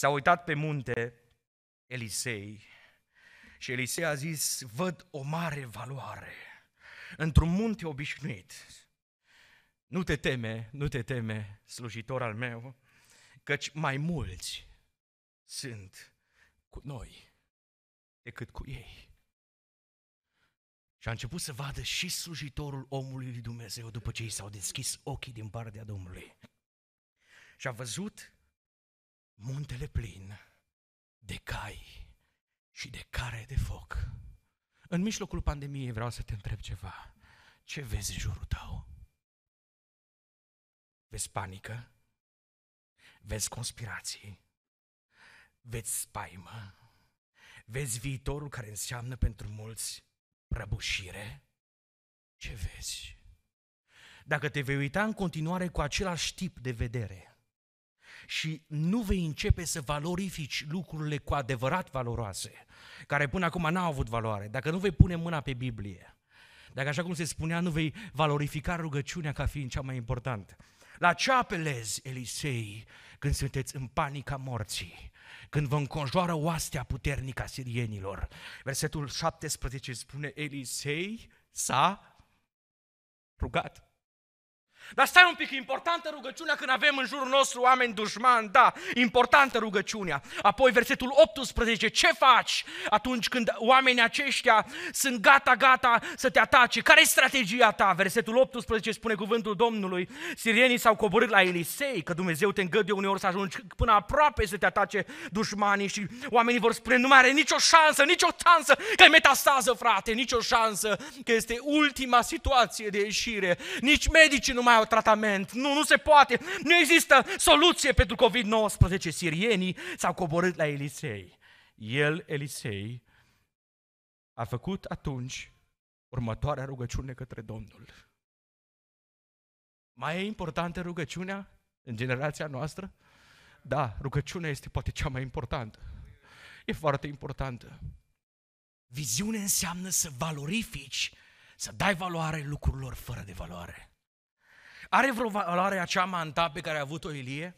S-a uitat pe munte Elisei și Elisei a zis, văd o mare valoare într-un munte obișnuit. Nu te teme, nu te teme, slujitor al meu, căci mai mulți sunt cu noi decât cu ei. Și a început să vadă și slujitorul omului lui Dumnezeu după ce i s-au deschis ochii din partea Domnului. Și a văzut muntele plin de cai și de care de foc. În mijlocul pandemiei vreau să te întreb ceva. Ce vezi în jurul tău? Vezi panică? Vezi conspirații? Vezi spaimă? Vezi viitorul care înseamnă pentru mulți prăbușire? Ce vezi? Dacă te vei uita în continuare cu același tip de vedere și nu vei începe să valorifici lucrurile cu adevărat valoroase, care până acum n-au avut valoare, dacă nu vei pune mâna pe Biblie, dacă așa cum se spunea, nu vei valorifica rugăciunea ca fiind cea mai importantă, la ce apelezi, Elisei, când sunteți în panica morții? Când vă înconjoară oastea puternică a sirienilor? Versetul 17 spune, Elisei s-a rugat. Dar stai un pic, importantă rugăciunea când avem în jurul nostru oameni dușmani, da, importantă rugăciunea. Apoi versetul 18, ce faci atunci când oamenii aceștia sunt gata, gata să te atace? Care e strategia ta? Versetul 18 spune cuvântul Domnului, sirienii s-au coborât la Elisei, că Dumnezeu te îngăduie uneori să ajungi până aproape să te atace dușmanii și oamenii vor spune, nu mai are nicio șansă, nicio șansă, că e metastază, frate, nicio șansă, că este ultima situație de ieșire. Nici medicii nu mai au tratament. Nu, nu se poate. Nu există soluție pentru COVID-19. Sirienii s-au coborât la Elisei. El, Elisei, a făcut atunci următoarea rugăciune către Domnul. Mai e importantă rugăciunea în generația noastră? Da, rugăciunea este poate cea mai importantă. E foarte importantă. Viziune înseamnă să valorifici, să dai valoare lucrurilor fără de valoare. Are vreo valoare acea manta pe care a avut-o Ilie?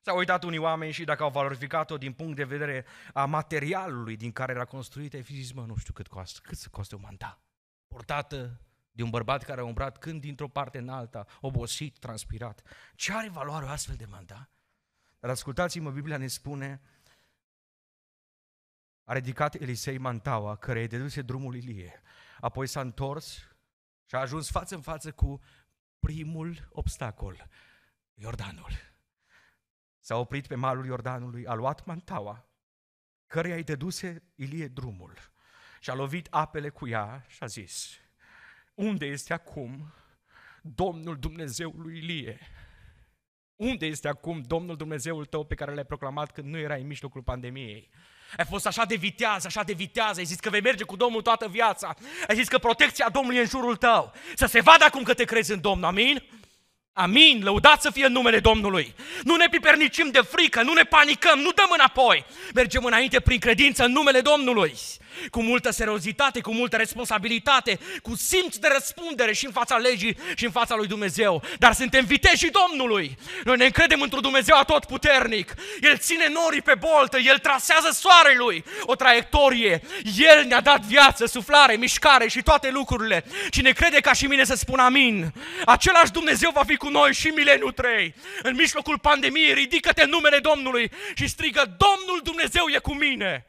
S-au uitat unii oameni și dacă au valorificat-o din punct de vedere a materialului din care era construită, ai fi zis, mă, nu știu cât costă, cât să coste o manta? Portată de un bărbat care a umbrat când dintr-o parte în alta, obosit, transpirat. Ce are valoare o astfel de manta? Dar ascultați-mă, Biblia ne spune, a ridicat Elisei mantaua, care îi deduse drumul Ilie. Apoi s-a întors și a ajuns față în față cu primul obstacol, Iordanul. S-a oprit pe malul Iordanului, a luat mantaua, căreia îi dăduse Ilie drumul și a lovit apele cu ea și a zis, unde este acum Domnul Dumnezeu lui Ilie? Unde este acum Domnul Dumnezeul tău pe care l-ai proclamat când nu erai în mijlocul pandemiei? Ai fost așa de viteaz, așa de viteaz, ai zis că vei merge cu Domnul toată viața. Ai zis că protecția Domnului e în jurul tău. Să se vadă acum că te crezi în Domnul, amin? Amin, lăudați să fie numele Domnului. Nu ne pipernicim de frică, nu ne panicăm, nu dăm înapoi. Mergem înainte prin credință în numele Domnului cu multă seriozitate, cu multă responsabilitate, cu simț de răspundere și în fața legii și în fața lui Dumnezeu. Dar suntem viteși Domnului. Noi ne încredem într-un Dumnezeu atotputernic. El ține norii pe boltă, El trasează soarelui o traiectorie. El ne-a dat viață, suflare, mișcare și toate lucrurile. Cine crede ca și mine să spună amin. Același Dumnezeu va fi cu noi și mileniul 3. În mijlocul pandemiei, ridică-te în numele Domnului și strigă, Domnul Dumnezeu e cu mine.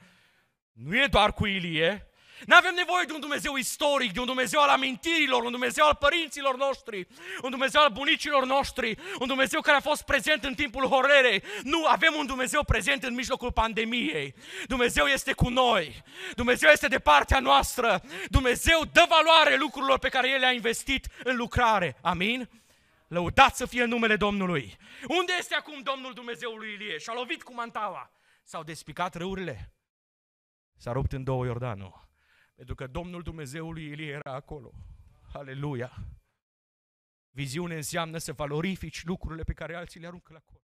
Nu e doar cu Ilie. Nu avem nevoie de un Dumnezeu istoric, de un Dumnezeu al amintirilor, un Dumnezeu al părinților noștri, un Dumnezeu al bunicilor noștri, un Dumnezeu care a fost prezent în timpul horerei. Nu, avem un Dumnezeu prezent în mijlocul pandemiei. Dumnezeu este cu noi. Dumnezeu este de partea noastră. Dumnezeu dă valoare lucrurilor pe care El le-a investit în lucrare. Amin? Lăudați să fie numele Domnului. Unde este acum Domnul Dumnezeului Ilie? Și-a lovit cu mantaua. S-au despicat râurile S-a rupt în două Iordanul. Pentru că Domnul Dumnezeului Ilie era acolo. Aleluia! Viziune înseamnă să valorifici lucrurile pe care alții le aruncă la col.